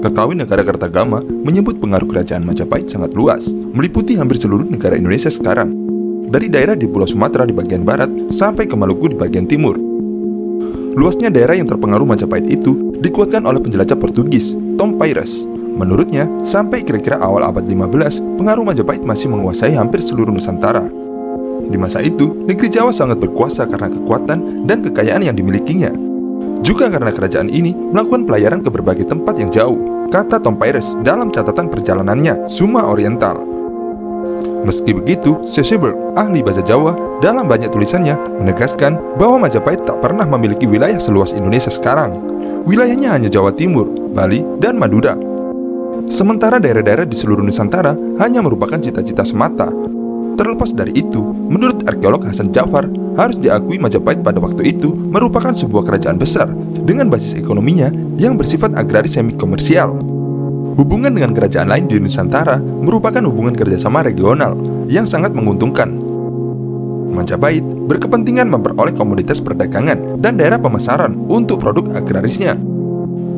Kekawin negara Kertagama menyebut pengaruh kerajaan Majapahit sangat luas, meliputi hampir seluruh negara Indonesia sekarang. Dari daerah di Pulau Sumatera di bagian barat sampai ke Maluku di bagian timur. Luasnya daerah yang terpengaruh Majapahit itu dikuatkan oleh penjelajah Portugis, Tom Pires. Menurutnya, sampai kira-kira awal abad 15, pengaruh Majapahit masih menguasai hampir seluruh Nusantara. Di masa itu, negeri Jawa sangat berkuasa karena kekuatan dan kekayaan yang dimilikinya. Juga karena kerajaan ini melakukan pelayaran ke berbagai tempat yang jauh, kata Tom Pires dalam catatan perjalanannya, Suma Oriental. Meski begitu, Seseberg, ahli bahasa Jawa, dalam banyak tulisannya menegaskan bahwa Majapahit tak pernah memiliki wilayah seluas Indonesia sekarang. Wilayahnya hanya Jawa Timur, Bali, dan Madura. Sementara daerah-daerah di seluruh Nusantara hanya merupakan cita-cita semata. Terlepas dari itu, menurut arkeolog Hasan Jafar, harus diakui Majapahit pada waktu itu merupakan sebuah kerajaan besar dengan basis ekonominya yang bersifat agraris semi komersial. Hubungan dengan kerajaan lain di Nusantara merupakan hubungan kerjasama regional yang sangat menguntungkan. Majapahit berkepentingan memperoleh komoditas perdagangan dan daerah pemasaran untuk produk agrarisnya.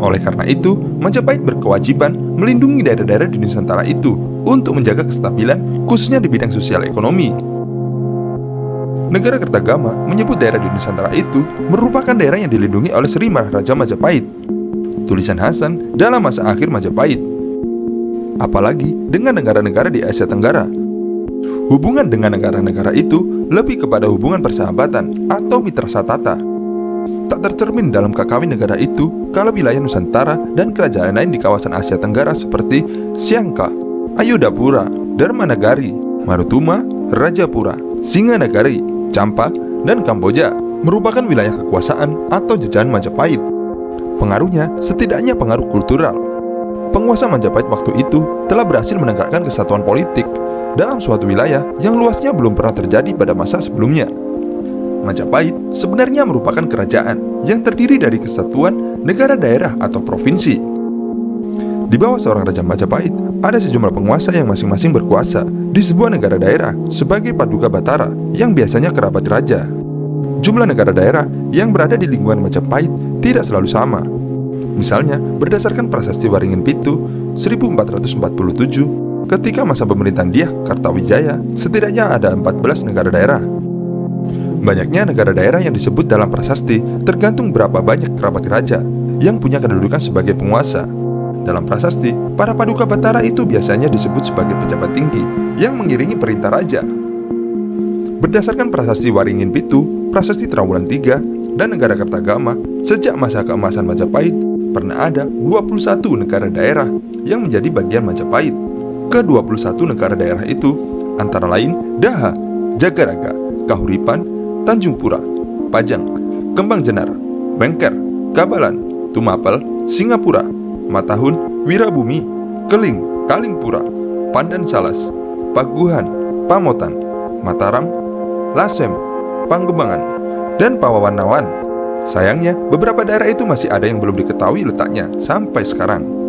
Oleh karena itu, Majapahit berkewajiban melindungi daerah-daerah di Nusantara itu untuk menjaga kestabilan, khususnya di bidang sosial ekonomi. Negara Kertagama menyebut daerah di Nusantara itu merupakan daerah yang dilindungi oleh Sri Maharaja Majapahit tulisan Hasan dalam masa akhir Majapahit. Apalagi dengan negara-negara di Asia Tenggara. Hubungan dengan negara-negara itu lebih kepada hubungan persahabatan atau mitra satata. Tak tercermin dalam kakawin negara itu kalau wilayah Nusantara dan kerajaan lain di kawasan Asia Tenggara seperti Siangka, Ayodapura, Dharmanagari, Marutuma, Rajapura, Singanagari, Campa, dan Kamboja merupakan wilayah kekuasaan atau jajahan Majapahit. Pengaruhnya setidaknya pengaruh kultural. Penguasa Majapahit waktu itu telah berhasil menegakkan kesatuan politik dalam suatu wilayah yang luasnya belum pernah terjadi pada masa sebelumnya. Majapahit sebenarnya merupakan kerajaan yang terdiri dari kesatuan negara daerah atau provinsi. Di bawah seorang raja Majapahit, ada sejumlah penguasa yang masing-masing berkuasa di sebuah negara daerah sebagai paduka batara yang biasanya kerabat raja. Jumlah negara daerah yang berada di lingkungan Majapahit tidak selalu sama. Misalnya, berdasarkan Prasasti Waringin Pitu 1447, ketika masa pemerintahan Diah Kartawijaya, setidaknya ada 14 negara daerah. Banyaknya negara daerah yang disebut dalam prasasti tergantung berapa banyak kerabat raja yang punya kedudukan sebagai penguasa. Dalam prasasti, para paduka batara itu biasanya disebut sebagai pejabat tinggi yang mengiringi perintah raja. Berdasarkan prasasti Waringin Pitu, prasasti Trawulan III, dan negara Kertagama, sejak masa keemasan Majapahit, pernah ada 21 negara daerah yang menjadi bagian Majapahit. Ke-21 negara daerah itu antara lain Daha, Jagaraga, Kahuripan, Tanjung Pura, Pajang, Kembang Jenar, Bengker, Kabalan, Tumapel, Singapura, Matahun, Wirabumi, Keling, Kalingpura, Pandan Salas, Paguhan, Pamotan, Mataram, Lasem, Panggembangan, dan Pawawan Nawan. Sayangnya, beberapa daerah itu masih ada yang belum diketahui letaknya sampai sekarang.